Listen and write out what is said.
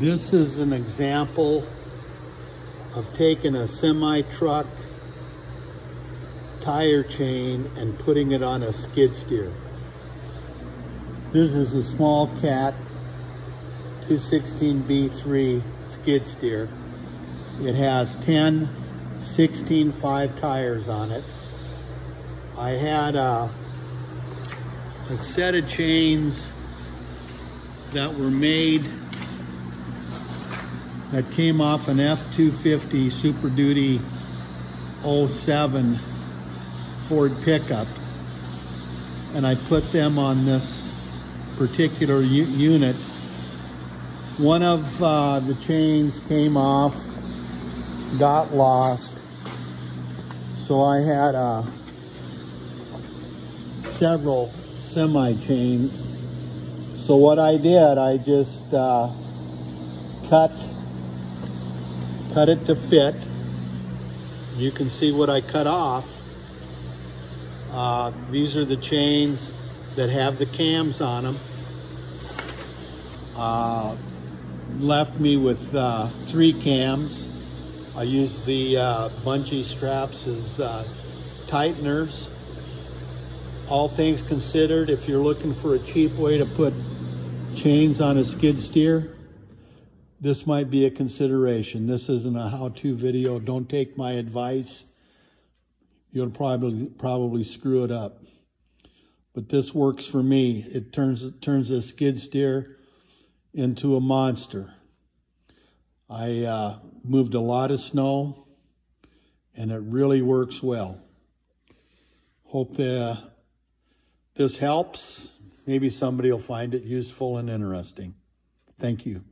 This is an example of taking a semi truck tire chain and putting it on a skid steer. This is a small cat 216B3 skid steer. It has 10 16.5 tires on it. I had a, a set of chains that were made that came off an F-250 Super Duty 07 Ford pickup. And I put them on this particular unit. One of uh, the chains came off, got lost. So I had uh, several semi chains. So what I did, I just uh, cut cut it to fit. You can see what I cut off. Uh, these are the chains that have the cams on them. Uh, left me with uh, three cams. I use the uh, bungee straps as uh, tighteners. All things considered, if you're looking for a cheap way to put chains on a skid steer, this might be a consideration. This isn't a how-to video. Don't take my advice. You'll probably probably screw it up. But this works for me. It turns it turns a skid steer into a monster. I uh, moved a lot of snow, and it really works well. Hope that this helps. Maybe somebody will find it useful and interesting. Thank you.